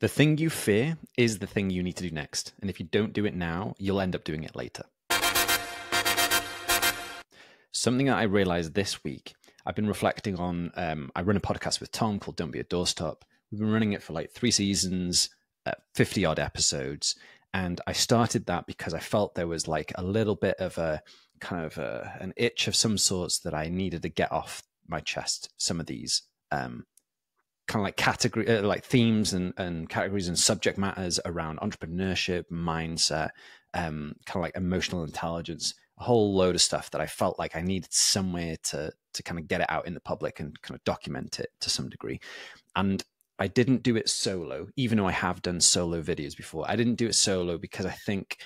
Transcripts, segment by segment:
The thing you fear is the thing you need to do next. And if you don't do it now, you'll end up doing it later. Something that I realized this week, I've been reflecting on. Um, I run a podcast with Tom called Don't Be a Doorstop. We've been running it for like three seasons, uh, 50 odd episodes. And I started that because I felt there was like a little bit of a kind of a, an itch of some sorts that I needed to get off my chest. Some of these um, kind of like category uh, like themes and, and categories and subject matters around entrepreneurship mindset um, kind of like emotional intelligence a whole load of stuff that i felt like i needed somewhere to to kind of get it out in the public and kind of document it to some degree. And i didn't do it solo even though i have done solo videos before. I didn't do it solo because i think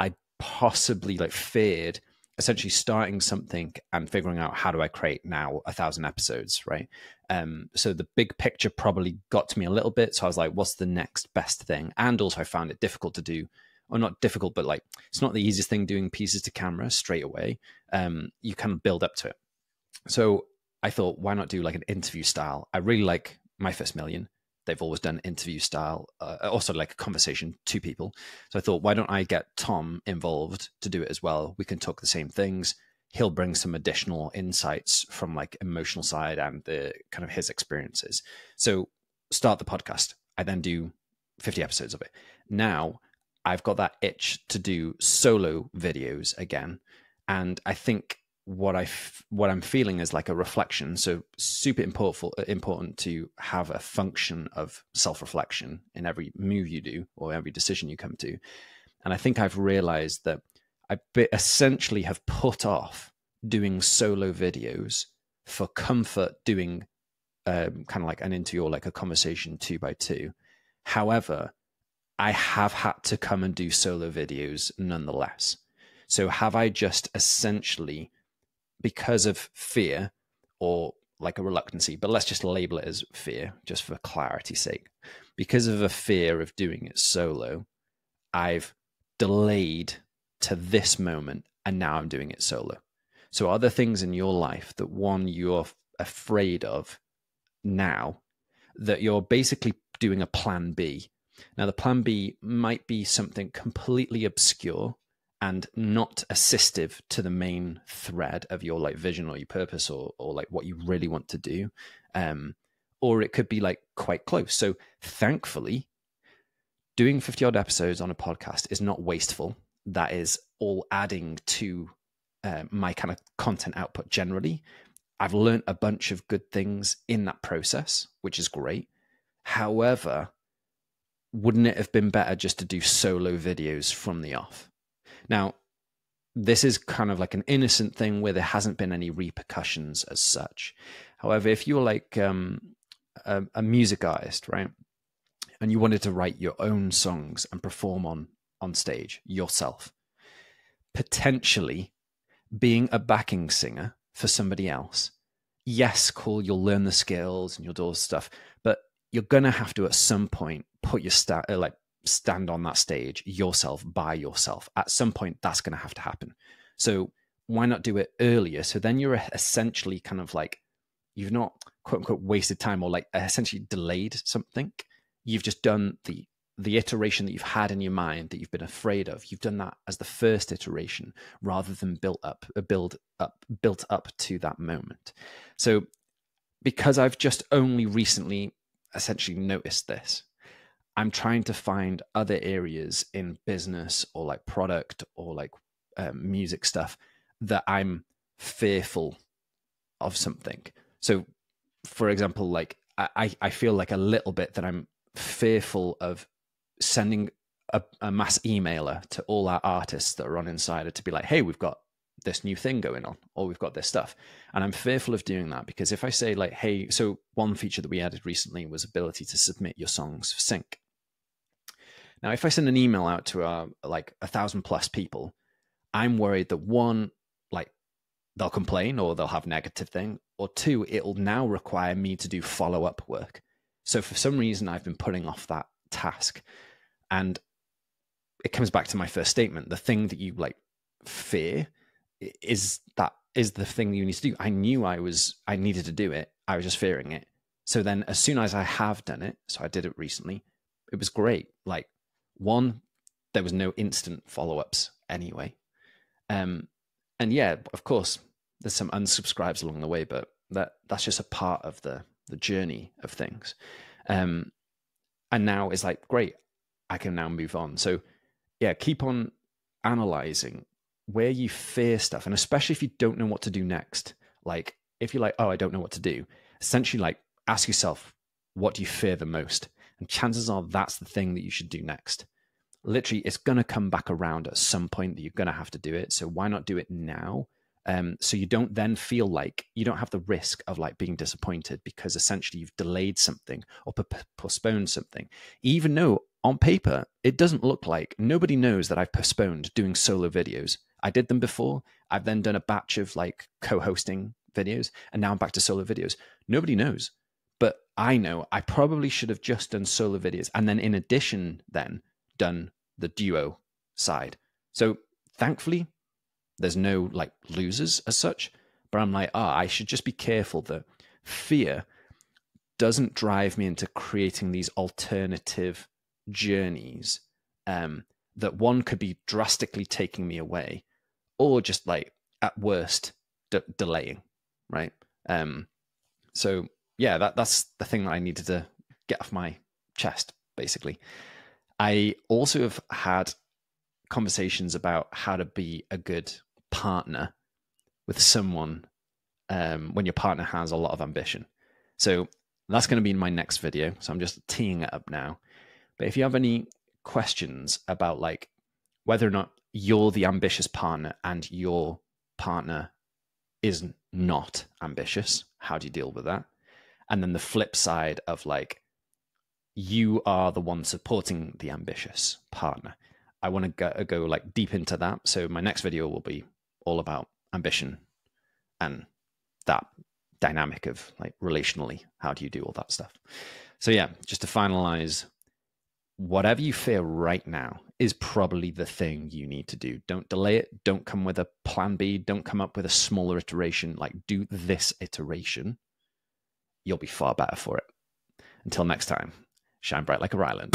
i possibly like feared essentially starting something and figuring out how do I create now a thousand episodes, right? Um, so the big picture probably got to me a little bit. So I was like, what's the next best thing? And also I found it difficult to do, or not difficult, but like it's not the easiest thing doing pieces to camera straight away. Um, you kind of build up to it. So I thought, why not do like an interview style? I really like my first million they've always done interview style, uh, also like a conversation, two people. So I thought, why don't I get Tom involved to do it as well? We can talk the same things. He'll bring some additional insights from like emotional side and the kind of his experiences. So start the podcast. I then do 50 episodes of it. Now I've got that itch to do solo videos again. And I think what I f- what I'm feeling is like a reflection. So super important important to have a function of self reflection in every move you do or every decision you come to. And I think I've realized that I essentially have put off doing solo videos for comfort, doing um, kind of like an interview or like a conversation two by two. However, I have had to come and do solo videos nonetheless. So have I just essentially because of fear or like a reluctancy, but let's just label it as fear, just for clarity's sake. Because of a fear of doing it solo, I've delayed to this moment and now I'm doing it solo. So, are there things in your life that one you're afraid of now that you're basically doing a plan B? Now, the plan B might be something completely obscure and not assistive to the main thread of your like vision or your purpose or or like what you really want to do um or it could be like quite close. So thankfully doing 50 odd episodes on a podcast is not wasteful. That is all adding to uh, my kind of content output generally. I've learned a bunch of good things in that process which is great. However wouldn't it have been better just to do solo videos from the off now, this is kind of like an innocent thing where there hasn't been any repercussions as such. However, if you're like um, a, a music artist, right, and you wanted to write your own songs and perform on on stage yourself, potentially being a backing singer for somebody else. Yes, cool, you'll learn the skills and you'll do all this stuff, but you're gonna have to at some point put your sta- uh, like stand on that stage yourself by yourself. At some point, that's going to have to happen. So why not do it earlier? So then you're essentially kind of like you've not quote unquote wasted time or like essentially delayed something. You've just done the the iteration that you've had in your mind that you've been afraid of. You've done that as the first iteration rather than built up, uh, build up, built up to that moment. So because I've just only recently essentially noticed this, I'm trying to find other areas in business or like product or like um, music stuff that I'm fearful of something. So, for example, like I, I feel like a little bit that I'm fearful of sending a, a mass emailer to all our artists that are on Insider to be like, hey, we've got this new thing going on or we've got this stuff and i'm fearful of doing that because if i say like hey so one feature that we added recently was ability to submit your songs for sync now, if I send an email out to uh, like a thousand plus people, I'm worried that one, like they'll complain or they'll have negative thing, or two, it'll now require me to do follow up work. So for some reason, I've been putting off that task, and it comes back to my first statement: the thing that you like fear is that is the thing you need to do. I knew I was I needed to do it. I was just fearing it. So then, as soon as I have done it, so I did it recently, it was great. Like one, there was no instant follow ups anyway. Um, and yeah, of course, there's some unsubscribes along the way, but that that's just a part of the the journey of things. Um, and now it's like great, I can now move on. So yeah, keep on analyzing where you fear stuff, and especially if you don't know what to do next. Like if you're like, oh, I don't know what to do, essentially like ask yourself, what do you fear the most? And chances are that's the thing that you should do next. Literally, it's going to come back around at some point that you're going to have to do it. So why not do it now? Um, so you don't then feel like you don't have the risk of like being disappointed because essentially you've delayed something or postponed something, even though on paper it doesn't look like nobody knows that I've postponed doing solo videos. I did them before. I've then done a batch of like co-hosting videos, and now I'm back to solo videos. Nobody knows, but I know I probably should have just done solo videos, and then in addition, then done the duo side. So thankfully, there's no like losers as such. But I'm like, ah, oh, I should just be careful that fear doesn't drive me into creating these alternative journeys um, that one could be drastically taking me away, or just like at worst de- delaying, right? Um, so yeah, that that's the thing that I needed to get off my chest, basically. I also have had conversations about how to be a good partner with someone um, when your partner has a lot of ambition. So that's going to be in my next video. So I'm just teeing it up now. But if you have any questions about like whether or not you're the ambitious partner and your partner is not ambitious, how do you deal with that? And then the flip side of like you are the one supporting the ambitious partner. I want to go, uh, go like deep into that. So my next video will be all about ambition and that dynamic of like relationally, how do you do all that stuff? So yeah, just to finalize, whatever you fear right now is probably the thing you need to do. Don't delay it. Don't come with a plan B. Don't come up with a smaller iteration. Like do this iteration you'll be far better for it. Until next time, shine bright like a Ryland.